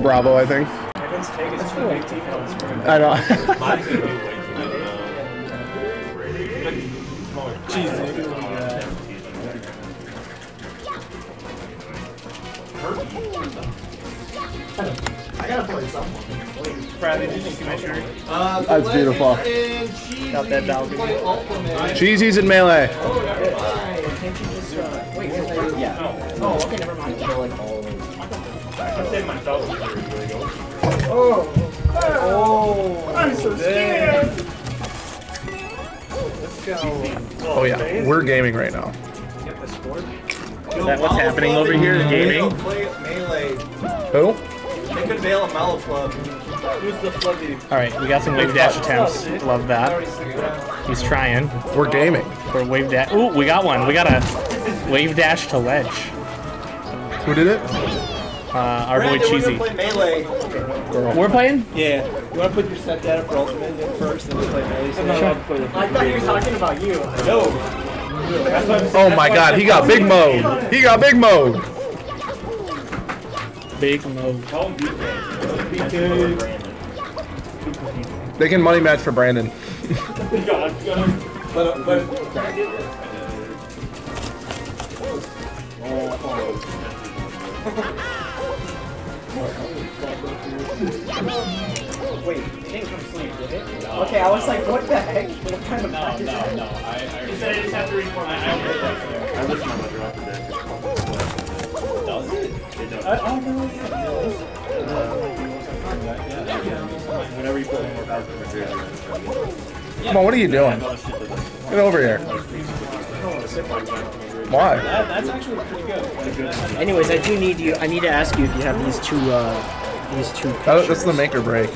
Bravo, I think. Evan's take is too big to on the screen. I know. Jeez. I gotta play someone. Bradley, did you see my? Uh, That's beautiful. legend Got that balcony. play Cheezy's in melee. Oh, okay, never mind. They're like all I'm myself. Oh, I'm so scared. let's go. Oh yeah, we're gaming right now. Get the score. Is that what's happening over here? Gaming? Play melee. Who? They could bail a Mallow Club. Who's the floody? All right, we got some wave dash attempts. Love that. He's trying. We're gaming. For wave dash. Ooh, we got one. We got a wave dash to ledge. Who did it? Uh, our boy Brandon, we're Cheezy. gonna play melee. We're playing? Yeah. You wanna put your set data for Ultimate in first and then play melee? So I thought you were talking about you. No. Oh my god, he got big mode. He got big mode. Big mode. They can money match for Brandon. But, but Wait, it didn't come sleep, did it? Okay, I was like, what the heck? What kind of no, no, no. He said I just have to read more. I I listen on the drop of that. Does it? It does. Oh, no, Whenever you put in more cards from material. Come on, what are you doing? Get over here. Why? That's actually pretty good. Anyways, I do need you. I need to ask you if you have these two. uh These two. That, that's the make or break.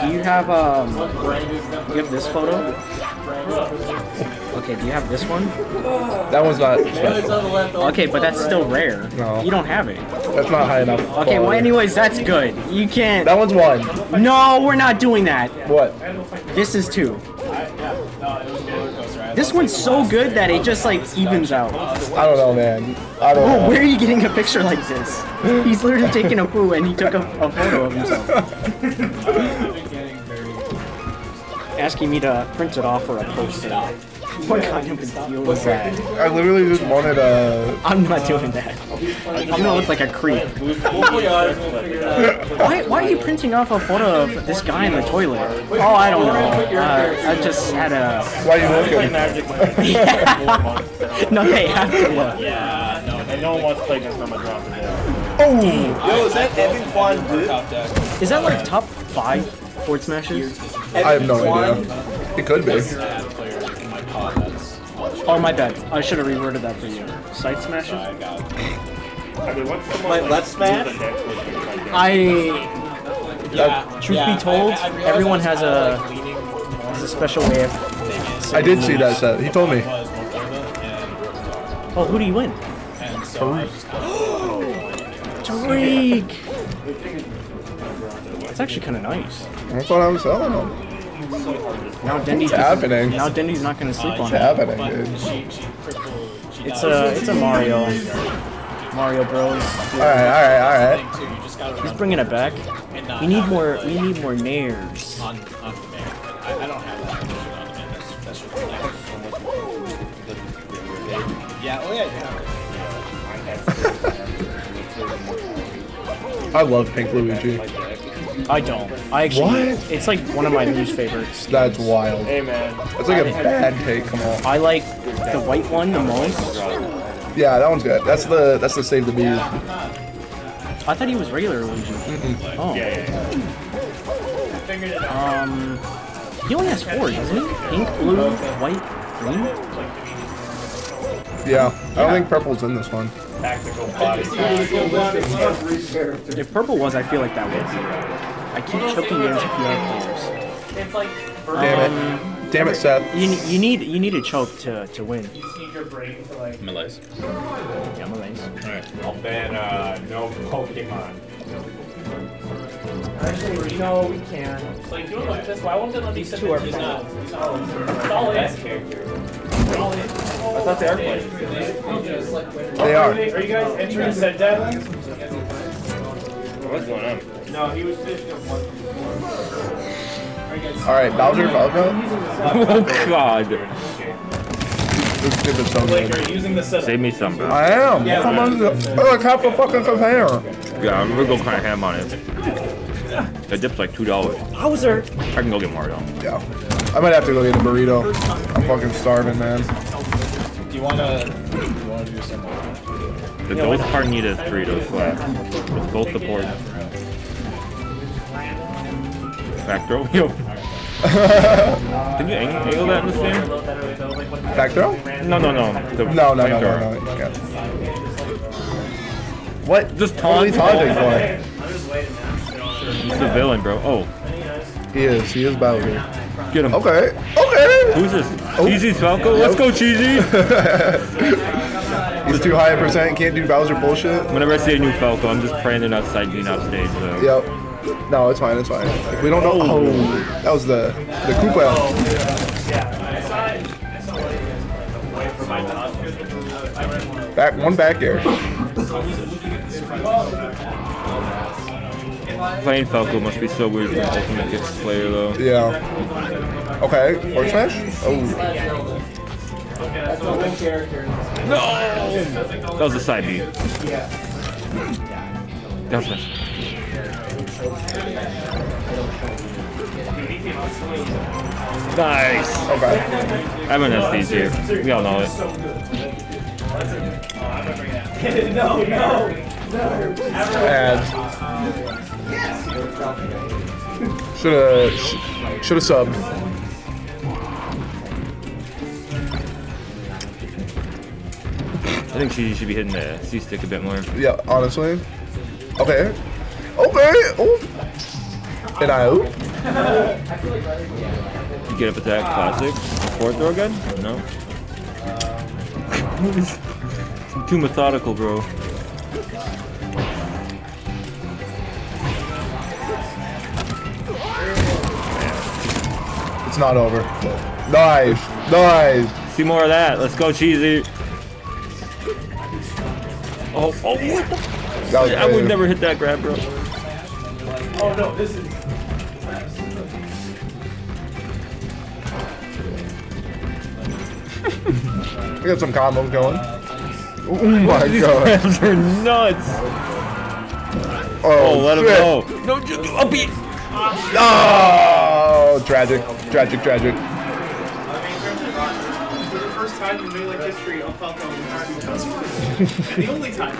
Do you have um? You have this photo? Okay. Do you have this one? That one's not special. Okay, but that's still rare. No. You don't have it. That's not high enough. Okay. Well, anyways, that's good. You can't. That one's one. No, we're not doing that. What? This is two. This one's so good that it just like evens out. I don't know, man. I don't Oh, know. where are you getting a picture like this? He's literally taking a poo and he took a, a photo of himself. Asking me to print it off for a poster. What kind of a deal is that? I literally just wanted a. I'm not doing that. I'm gonna look like a creep. Why, why are you printing off a photo of this guy in the toilet? Oh, I don't know. Uh, I just had a. Why are you looking? At magic? No, they have to look. Yeah, no, and no one wants to play against them a drop. Oh! Yo, is that Evan Quan good? Is that like top five Ford Smashes? I have no idea. It could be. Oh, my bad. I should have reworded that for you. Side Smashes? I mean, what's the My left smash? I. Yeah. Uh, truth be told, everyone has a has a special way of. I did see that set. He told me. Oh, who do you win? Tariq. That's actually kind of nice. That's what I'm telling him. Now Dendy's happening? Now Dendy's not gonna sleep on What's it. happening, dude? It's a it's a Mario. Mario Bros. Alright, alright, alright. He's bringing it back. We need more. We need more nairs. Yeah, oh yeah. I love Pink Luigi. I don't. I actually. What? It's like one of my least favorites. That's wild. Hey, man. That's like a bad take. Come on. I like the white one the most. Yeah, that one's good. That's the that's the save the bees. I thought he was regular Luigi. Oh. Um, he only has four, doesn't he? Pink, blue, white, green. Yeah, I don't think purple's in this one. Tactical body. If purple was, I feel like that would. I keep choking against PR players. It's like Damn it. Damn it, Seth. You, ne- you need you need a choke to, to win. you just need your brain to like. Malaise. Yeah, Malaise. Alright. I'll ban uh, no Pokemon. Actually, you know we can. It's like doing like this. Why won't they let me sit there? He's not. He's not. It's all in. That's all in. Thought they are playing. They are. Are you guys entering set data? What's going on? No, he was finishing up one. All right, Bowser, Falco. Oh god. Let's give it some. Like, are you using the set? Save me some, bro. I am. Come on, oh, like half a fucking container. Yeah, I'm gonna go kind of ham on it. That dip's like two dollars. Bowser. I can go get Mario. Yeah. I might have to go get a burrito. I'm fucking starving, man. Wanna? You wanna do some? The Dos Carnitas Doritos flat. With both the ports. Back throw? Yo. Can you angle that in this game? Back throw? No, no, no. The No, no, no, no, no. What? Just What are you taunting for? He's the villain, bro. Oh, He is. He is Bowser. get him. Okay. Okay. Who's this? Oh. Cheezy's Falco? Let's go, Cheezy! He's too high a percent. Can't do Bowser bullshit. Whenever I see a new Falco, I'm just praying they're not side being off stage, so. Yep. No, it's fine. It's fine. If we don't know, oh, oh that was the the Koopa. Back one back air. Playing Falco must be so weird for an Ultimate Kick player, though. Yeah. Okay. Forward smash. Oh. No! That was a side B. That was nice. Nice. Okay. I'm an SD's here. We all know it. No, no. no. And should have should have subbed. I think she should be hitting the C stick a bit more. Yeah. Honestly. Okay. Okay. Oh. And I. oh. You get up attack classic. Fourth throw again? No. Too methodical, bro. It's not over. Nice. Nice. See more of that. Let's go, Cheezy. Oh, oh, what the? I would never hit that grab, bro. Oh no, this is. We got some combos going. Oh my These god. grabs are nuts. Oh, Oh, let him go. No, just up it. Oh, tragic. Tragic, tragic. For the first time in Melee history, Falco and the only time.